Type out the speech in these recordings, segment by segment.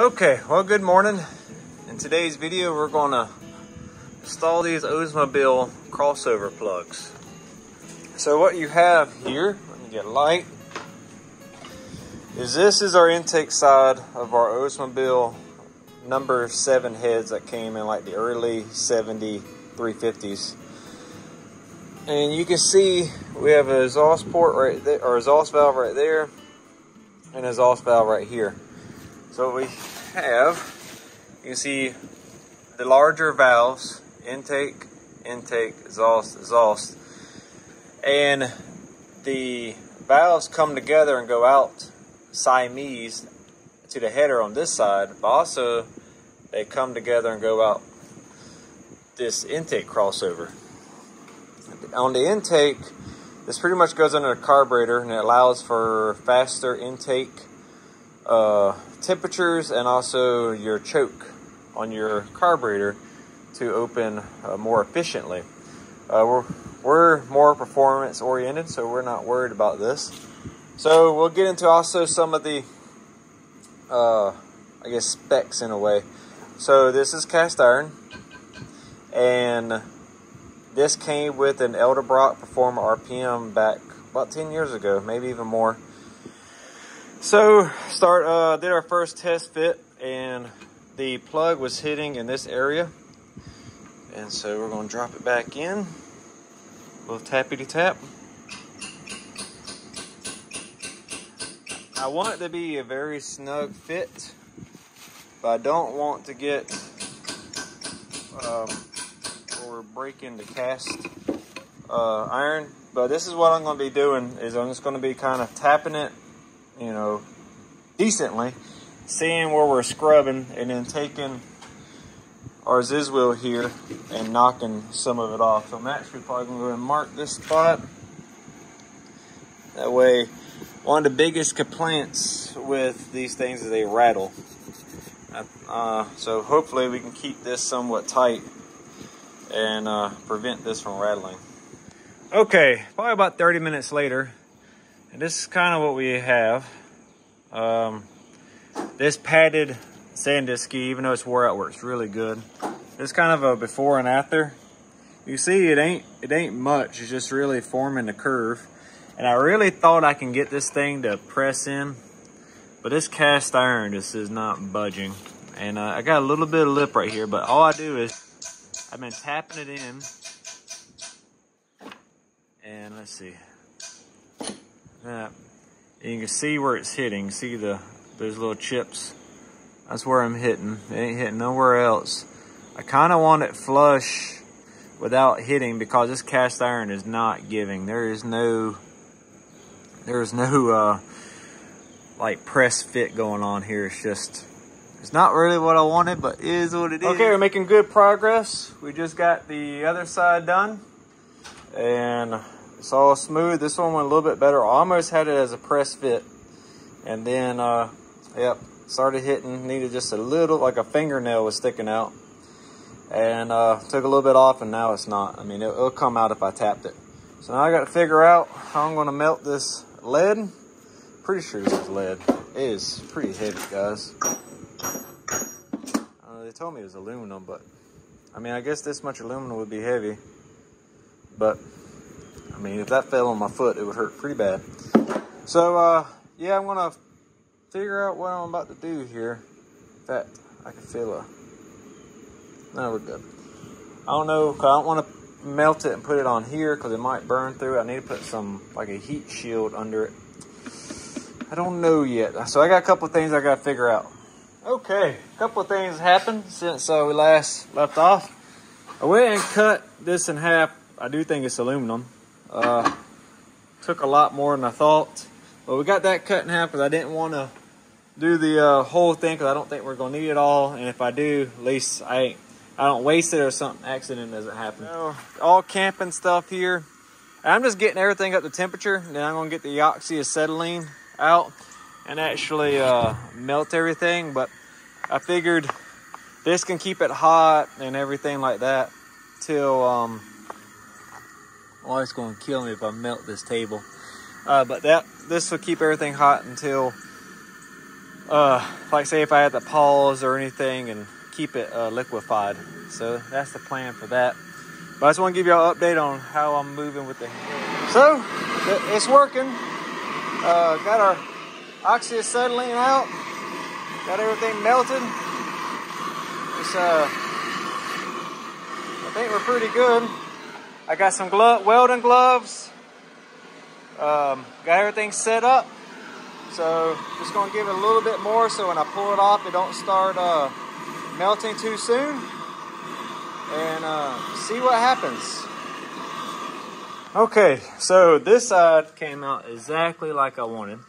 Okay, well good morning. In today's video we're going to install these Oldsmobile crossover plugs. So what you have here, let me get light, is this is our intake side of our Oldsmobile number 7 heads that came in like the early 70 350s. And you can see we have a exhaust port right there, or exhaust valve right there, and exhaust valve right here. So we have, you can see the larger valves, intake, intake, exhaust, exhaust. And the valves come together and go out Siamese to the header on this side, but also they come together and go out this intake crossover. On the intake, this pretty much goes under the carburetor and it allows for faster intake uh, temperatures and also your choke on your carburetor to open uh, more efficiently. Uh, we're, we're more performance oriented, so we're not worried about this. So we'll get into also some of the, uh, I guess, specs in a way. So this is cast iron, and this came with an Edelbrock Performer RPM back about 10 years ago, maybe even more. So start uh, did our first test fit and the plug was hitting in this area. And so we're going to drop it back in. A little tappity tap. I want it to be a very snug fit, but I don't want to get um, or break into cast uh, iron. But this is what I'm going to be doing is I'm just going to be kind of tapping it you know, decently, seeing where we're scrubbing and then taking our Ziz wheel here and knocking some of it off. So I'm actually probably gonna go and mark this spot. That way, one of the biggest complaints with these things is they rattle. Uh, so hopefully we can keep this somewhat tight and uh, prevent this from rattling. Okay, probably about 30 minutes later, and this is kind of what we have. Um, this padded SanDisk, even though it's wore out, works really good. This kind of a before and after. You see, it ain't it ain't much. It's just really forming the curve. And I really thought I can get this thing to press in, but this cast iron just is not budging. And uh, I got a little bit of lip right here, but all I do is I've been tapping it in. And let's see that. And you can see where it's hitting. See the those little chips? That's where I'm hitting. It ain't hitting nowhere else. I kind of want it flush without hitting because this cast iron is not giving. There is no, there is no uh, like press fit going on here. It's just, it's not really what I wanted, but is what it is. Okay, we're making good progress. We just got the other side done. And it's all smooth. This one went a little bit better. Almost had it as a press fit. And then, uh, yep, started hitting. Needed just a little, like a fingernail was sticking out. And uh, took a little bit off and now it's not. I mean, it, will come out if I tapped it. So now I got to figure out how I'm going to melt this lead. Pretty sure this is lead. It is pretty heavy, guys. Uh, they told me it was aluminum, but I mean, I guess this much aluminum would be heavy. But mean, if that fell on my foot, it would hurt pretty bad. So, uh, yeah, I'm gonna figure out what I'm about to do here. In fact, I can feel a, no, we're good. I don't know, cause I don't want to melt it and put it on here because it might burn through. I need to put some, like a heat shield under it. I don't know yet. So I got a couple of things I got to figure out. Okay, a couple of things happened since uh, we last left off. I went and cut this in half. I do think it's aluminum. Uh, took a lot more than I thought. But we got that cut in half because I didn't want to do the uh, whole thing because I don't think we're going to need it all. And if I do, at least I I don't waste it or something accident doesn't happen. So, all camping stuff here. I'm just getting everything up to temperature. And then I'm going to get the oxyacetylene out and actually uh, melt everything. But I figured this can keep it hot and everything like that till um, well, it's going to kill me if I melt this table. Uh, but that this will keep everything hot until uh, like say if I had to pause or anything and keep it uh, liquefied. So that's the plan for that. But I just want to give y'all an update on how I'm moving with the So it's working. Uh, got our oxyacetylene out. Got everything melted. It's uh, I think we're pretty good. I got some welding gloves. Um, got everything set up. So just gonna give it a little bit more so when I pull it off, it don't start uh, melting too soon. And uh, see what happens. Okay, so this side came out exactly like I wanted.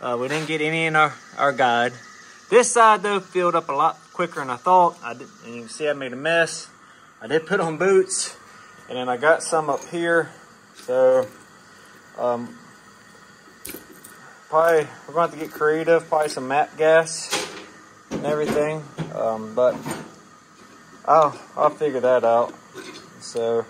Uh, we didn't get any in our, our guide. This side though filled up a lot quicker than I thought. I did, and you can see I made a mess. I did put on boots and then I got some up here. So um, probably we're going to have to get creative, probably some MAPP gas and everything. Um, but I'll, I'll figure that out. So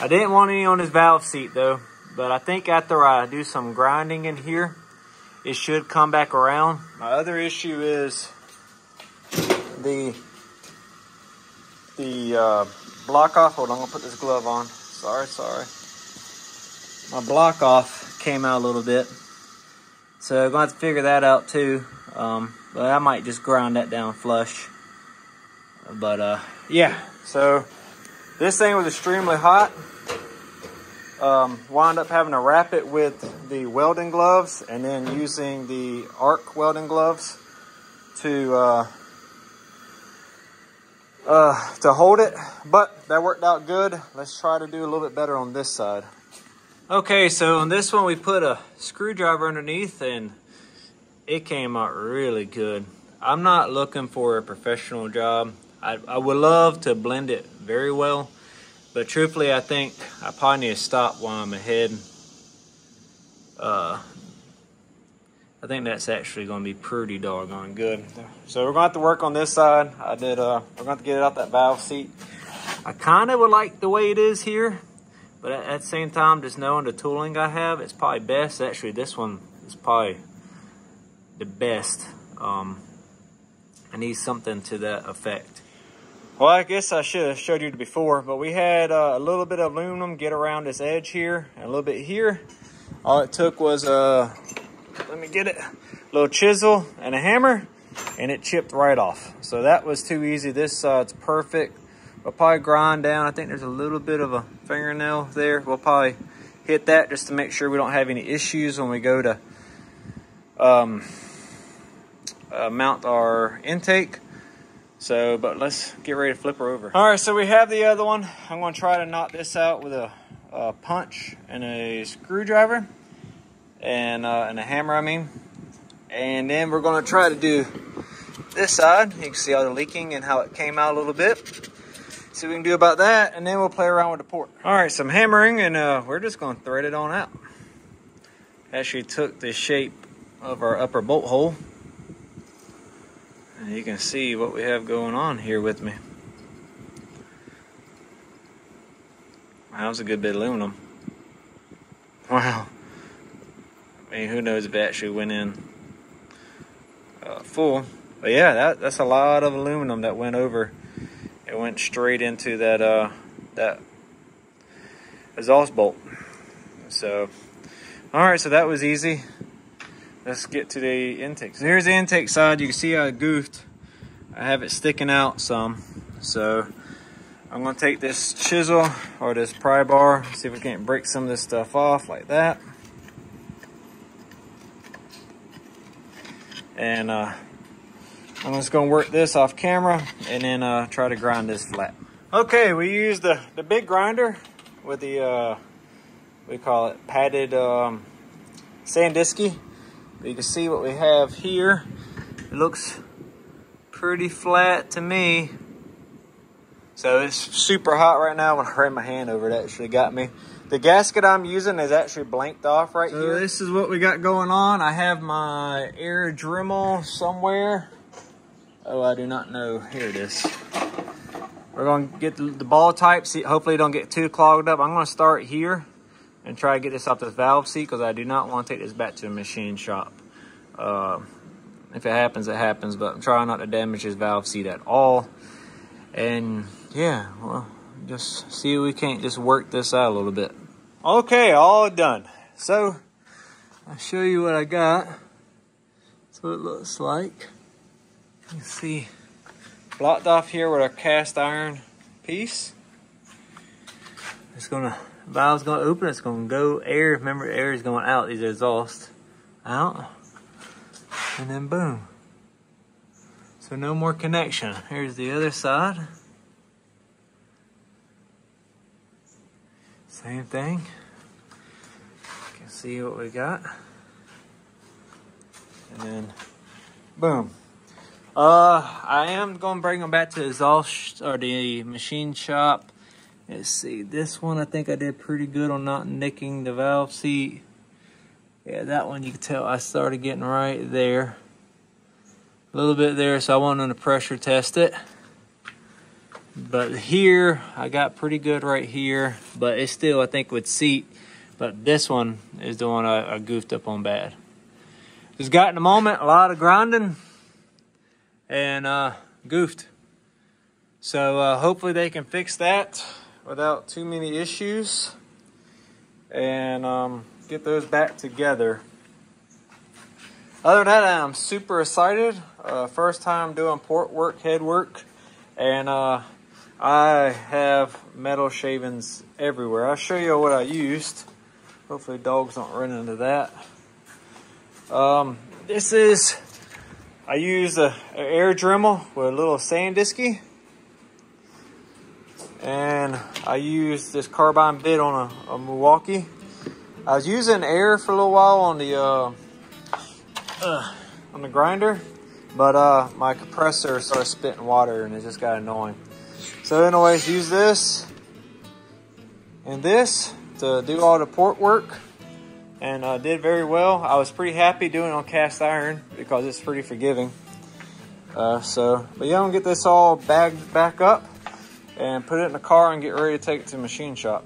I didn't want any on this valve seat though, but I think after I do some grinding in here, it should come back around. My other issue is the the uh, block off. Hold on, I'm gonna put this glove on. Sorry, sorry. My block off came out a little bit. So I'm gonna have to figure that out too. Um, but I might just grind that down flush. But uh, yeah, so this thing was extremely hot. Um, wound up having to wrap it with the welding gloves and then using the arc welding gloves to uh, uh, to hold it, but that worked out good. Let's try to do a little bit better on this side. Okay, so on this one we put a screwdriver underneath and it came out really good. I'm not looking for a professional job. I, I would love to blend it very well, but truthfully I think I probably need to stop while I'm ahead. Uh, I think that's actually going to be pretty doggone good. So we're going to have to work on this side. I did, uh, we're going to, to get it out that valve seat. I kind of would like the way it is here, but at, at, the same time, just knowing the tooling I have, it's probably best. Actually, this one is probably the best. Um, I need something to that effect. Well, I guess I should have showed you before, but we had uh, a little bit of aluminum get around this edge here, and a little bit here. All it took was a uh, let me get it, a little chisel and a hammer, and it chipped right off. So that was too easy. This side's perfect. We'll probably grind down. I think there's a little bit of a fingernail there. We'll probably hit that just to make sure we don't have any issues when we go to um, uh, mount our intake. So, but let's get ready to flip her over. All right, so we have the other one. I'm gonna try to knock this out with a, a punch and a screwdriver and, uh, and a hammer, I mean. And then we're gonna try to do this side. You can see all the leaking and how it came out a little bit. See what we can do about that, and then we'll play around with the port. All right, some hammering, and uh, we're just gonna thread it on out. Actually took the shape of our upper bolt hole. And you can see what we have going on here with me. That was a good bit of aluminum. Wow. I mean, who knows if it actually went in uh, full. But yeah, that, that's a lot of aluminum that went over. It went straight into that uh, that exhaust bolt. So, all right, so that was easy. Let's get to the intake. So here's the intake side. You can see I goofed. I have it sticking out some. So I'm gonna take this chisel or this pry bar, see if we can't break some of this stuff off like that. And uh, I'm just gonna work this off camera and then uh, try to grind this flat. Okay, we use the, the big grinder with the, uh, we call it padded um, Sandiski. You can see what we have here. It looks pretty flat to me. So it's super hot right now. When I ran my hand over it, actually got me. The gasket I'm using is actually blanked off right so here. this is what we got going on. I have my air Dremel somewhere. Oh, I do not know. Here it is. We're going to get the ball type. See, hopefully it don't get too clogged up. I'm going to start here and try to get this off this valve seat because I do not want to take this back to the machine shop. Uh, if it happens, it happens. But I'm trying not to damage this valve seat at all. And yeah, well, just see if we can't just work this out a little bit. Okay, all done. So I'll show you what I got. What it looks like. You see blocked off here with a cast iron piece. It's gonna, valve's gonna open, it's gonna go air. Remember, air is going out, these exhaust out. And then boom. So no more connection. Here's the other side. Same thing. You can see what we got. And then, boom. Uh, I am going to bring them back to the exhaust or the machine shop. Let's see, this one I think I did pretty good on not nicking the valve seat. Yeah, that one you can tell I started getting right there. A little bit there, so I wanted to pressure test it. But here, I got pretty good right here, but it still, I think, would seat. But this one is the one I, I goofed up on bad. Just got in a moment, a lot of grinding, and uh, goofed. So uh, hopefully they can fix that without too many issues and um, get those back together. Other than that, I'm super excited. Uh, first time doing port work, head work, and uh, I have metal shavings everywhere. I'll show you what I used. Hopefully dogs don't run into that. Um, this is, I use a, a air Dremel with a little SanDisk. And I used this carbide bit on a, a Milwaukee. I was using air for a little while on the uh, uh, on the grinder, but uh, my compressor started spitting water and it just got annoying. So anyways, use this and this to do all the port work and uh, did very well. I was pretty happy doing on cast iron because it's pretty forgiving. Uh, so, but yeah, I'm gonna get this all bagged back up and put it in the car and get ready to take it to the machine shop.